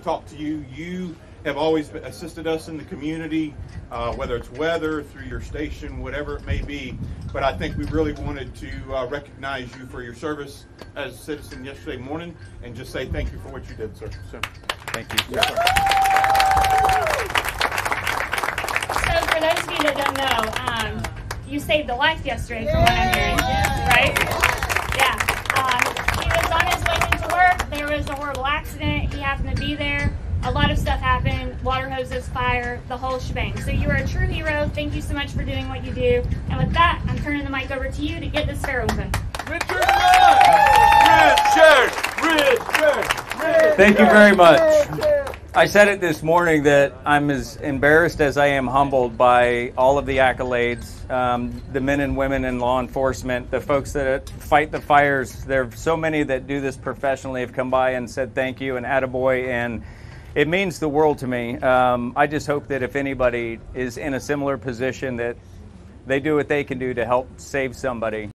talk to you. You have always assisted us in the community, uh, whether it's weather, through your station, whatever it may be. But I think we really wanted to uh, recognize you for your service as a citizen yesterday morning and just say thank you for what you did, sir. So, Thank you. yes, sir. So for those of you that don't know, um, you saved a life yesterday, from what I'm hearing, right? Yeah. Um, he was on his way into work. There was a horrible accident. He happened to be there. A lot of stuff happened. Water hoses, fire, the whole shebang. So you are a true hero. Thank you so much for doing what you do. And with that, I'm turning the mic over to you to get this fair open. Richard! Richard! Thank you very much. I said it this morning that I'm as embarrassed as I am humbled by all of the accolades, um, the men and women in law enforcement, the folks that fight the fires. There are so many that do this professionally have come by and said thank you and attaboy, and it means the world to me. Um, I just hope that if anybody is in a similar position that they do what they can do to help save somebody.